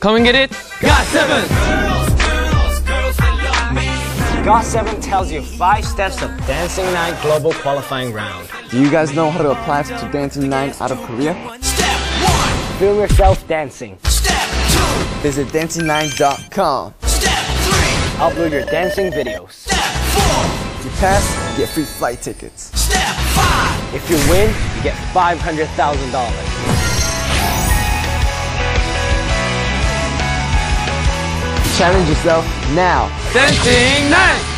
Come and get it. Got seven. GOT7 tells you five steps of Dancing 9 Global Qualifying Round. Do you guys know how to apply to Dancing 9 out of Korea? Step one, Film yourself dancing. step two, Visit dancing9.com. step three, Upload your dancing videos. step four, If you pass, get free flight tickets. step five. If you win, you get $500,000. Challenge yourself now. Dancing 9.